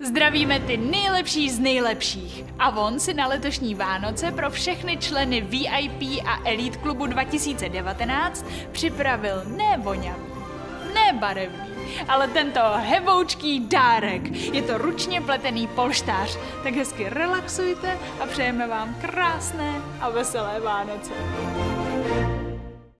Zdravíme ty nejlepší z nejlepších. A on si na letošní Vánoce pro všechny členy VIP a Elite klubu 2019 připravil ne voňavý, ne barevný, ale tento heboučký dárek. Je to ručně pletený polštář. Tak hezky relaxujte a přejeme vám krásné a veselé Vánoce.